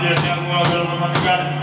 Raja yang mengajar memandikan.